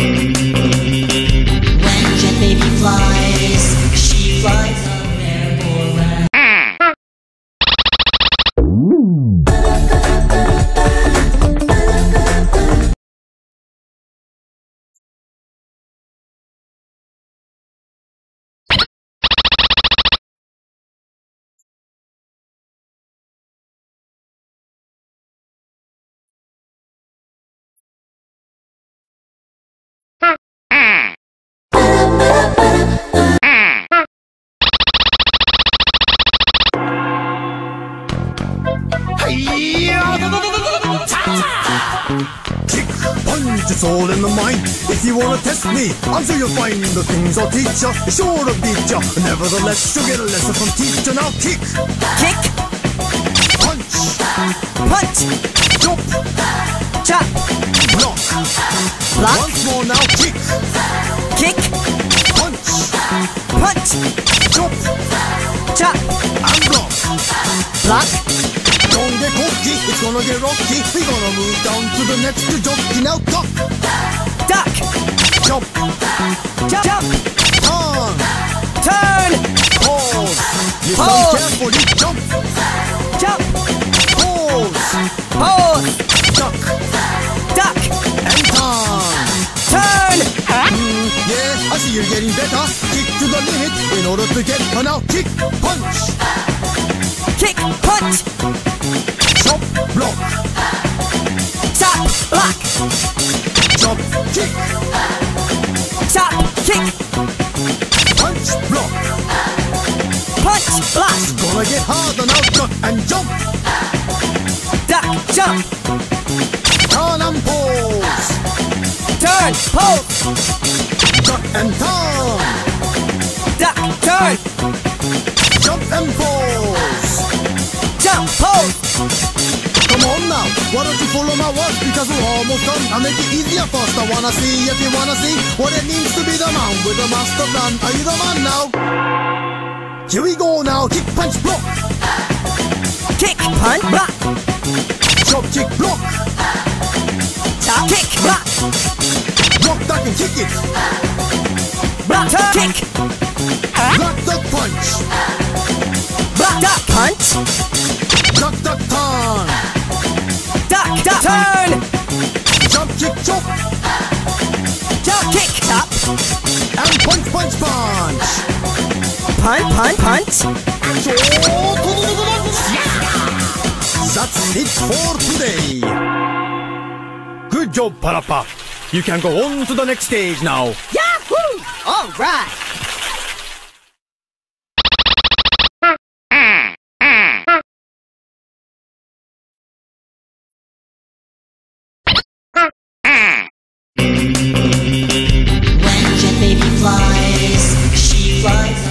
When punch, it's all in the mind. If you wanna test me, I'm sure you'll find the things I'll teach ya. Sure to beat ya. Nevertheless, you'll get a lesson from teacher. Now kick, Kick, punch, punch, jump, chop, block. block, Once more now, kick, kick, punch, punch, jump, chop, and block. block, get cocky, it's gonna get rocky. We're gonna move down to the next jockey. Now duck, duck, jump, jump, jump, turn, turn, pause. Pause. carefully, jump, jump, pause, pause, duck, duck, and turn. turn, Mm, yeah, I see you're getting better. Kick to the limit in order to get her now. Kick, punch, kick, punch, chop, kick, chop, kick, punch, block. punch, block, Gonna get harder now. Duck and jump, duck, jump, turn and pause. turn, pose, Duck and turn, duck, turn, why don't you follow my words because we're almost done. I'll make it easier first. I wanna see if you wanna see what it means to be the man with the master plan. Are you the man now? Here we go now. Kick, punch, block. kick, punch, block, Chop, kick, block. chop, kick, block, Block, duck, and kick it. block, kick, Block, duck, punch. block, duck, punch, Duck, duck, turn. Duck, duck, turn, Jump, kick, chop. jump, kick, chop, And punch, punch, punch. punch, punch, punch. That's it for today. Good job, PaRappa. You can go on to the next stage now. Yahoo! All right. flies.